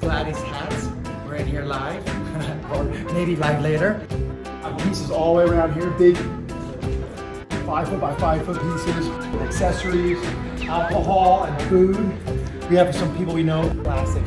Gladys We're in here live, or maybe live later. Pieces all the way around here, big five foot by five foot pieces, accessories, alcohol and food. We have some people we know. Classic.